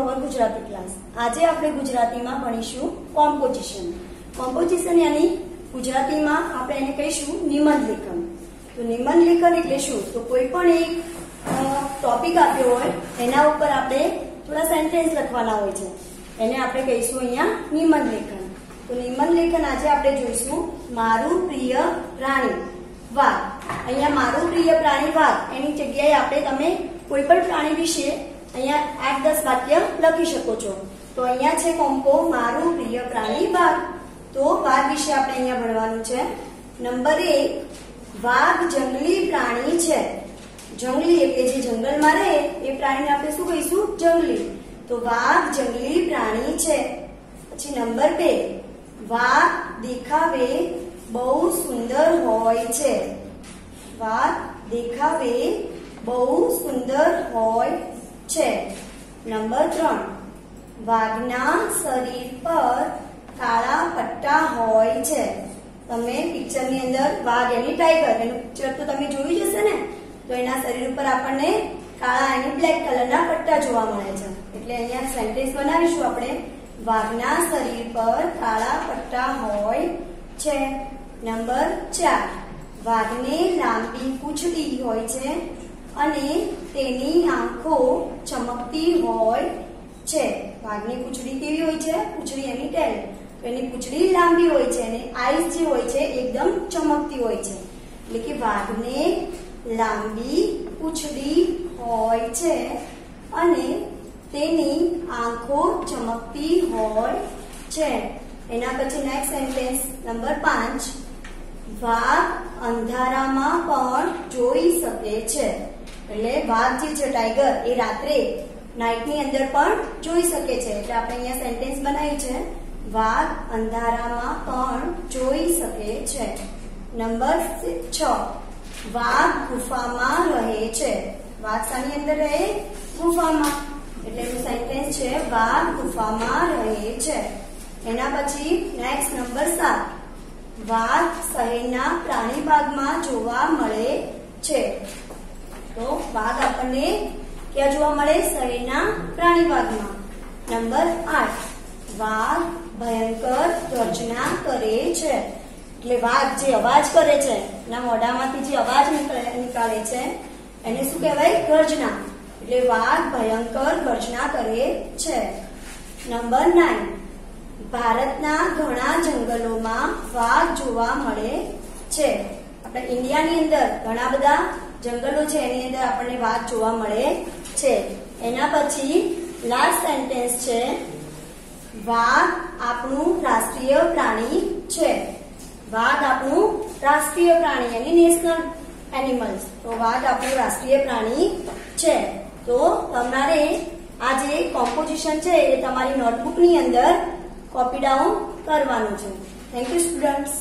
અવર Gujarati class. આજે આપણે ગુજરાતીમાં ભણીશું કોમ્પોઝિશન કોમ્પોઝિશન યાની ગુજરાતીમાં આપણે એને કહીશું નિબંધ લેખન તો નિબંધ લેખન એટલે શું? તો કોઈ પણ એક ટોપિક આપ્યો હોય, એના ઉપર આપણે થોડા સેન્ટેન્સ લખવાના હોય છે. એને આપણે કહીશું અહીંયા નિબંધ લેખન તો નિબંધ લેખન આજે આપણે જોઈશું મારું પ્રિય પ્રાણી. વાઘ. અહીંયા મારું પ્રિય પ્રાણી વાઘ. એની જગ્યાએ આપણે તમે કોઈ પણ પ્રાણી વિશે અહીંયા આઠ દસ વાક્ય લખી શકો છો. તો અહીંયા છે કોમ્પો, મારું પ્રિય પ્રાણી વાઘ તો વાઘ વિશે આપણે અહીંયા ભણવાનું છે. નંબર એક, વાઘ જંગલી પ્રાણી છે. જંગલી એટલે જે જંગલમાં રહે, એ પ્રાણીને આપણે શું કહીશું? જંગલી. તો વાઘ જંગલી પ્રાણી છે. પછી નંબર બે, વાઘ દેખાવે બહુ સુંદર હોય છે. વાઘ દેખાવે બહુ સુંદર હોય છે. નંબર ત્રણ. વાઘના શરીર પર કાળા પટ્ટા હોય છે. તમે પિક્ચરની અંદર વાઘ એની ટાઈગર એનું પિક્ચર તો તમે જોયું જ હશે ને? તો એના શરીર ઉપર આપણને કાળા અને બ્લેક કલરના પટ્ટા જોવા મળે છે. એટલે અહીંયા સેન્ટેન્સ બનાવીશું આપણે. વાઘના શરીર પર કાળા પટ્ટા હોય છે. નંબર ચાર. વાઘને લાંબી પૂંછડી હોય છે. અને તેની આંખો ચમકતી હોય છે. વાઘની પૂંછડી કેવી હોય છે? પૂંછડી એની ટેલ. એની પૂંછડી લાંબી હોય છે અને આઈસ જે હોય છે એકદમ ચમકતી હોય છે. એટલે કે વાઘને લાંબી પૂંછડી હોય છે અને તેની આંખો ચમકતી હોય છે. એના પછી નેક્સ્ટ સેન્ટેન્સ નંબર પાંચ. વાઘ અંધારામાં પણ જોઈ શકે છે. એટલે વાઘ જે છે ટાઈગર એ રાત્રે નાઇટની અંદર પણ જોઈ શકે છે. એટલે આપણે અહીંયા સેન્ટેન્સ બનાવી છે. વાઘ અંધારામાં પણ જોઈ શકે છે. નંબર છ. વાઘ ગુફામાં રહે છે. વાઘ શાની અંદર રહે? ગુફામાં. એટલે એનું સેન્ટેન્સ છે વાઘ ગુફામાં રહે છે. એના પછી નેક્સ્ટ નંબર સાત. વાઘ શહેરના પ્રાણી બાગમાં જોવા મળે છે. તો વાઘ આપણને ક્યાં જોવા મળે? શહેરના પ્રાણીવાદમાં. નંબર આઠ. વાઘ ભયંકર ગર્જના કરે છે. એટલે વાઘ જે અવાજ કરે છે, એના મોઢામાંથી જે અવાજ નીકળે છે, એને શું કહેવાય? ગર્જના. એટલે વાઘ ભયંકર ગર્જના કરે છે. Number nine. ભારતના ઘણા જંગલોમાં વાઘ જોવા મળે છે. આપણે ઇન્ડિયાની અંદર ઘણા બધા જંગલો છે, એની અંદર આપણને વાત જોવા મળે છે. એના પછી લાસ્ટ સેન્ટેન્સ છે, વાઘ આપણું રાષ્ટ્રીય પ્રાણી છે. વાઘ આપણું રાષ્ટ્રીય પ્રાણી, એની નેશનલ એનિમલ્સ તો વાઘ આપણું રાષ્ટ્રીય પ્રાણી છે. તો તમારે આ જે કોમ્પોઝિશન છે, એ તમારી નોટબુકની અંદર કોપી ડાઉન કરવાનું છે. Thank you students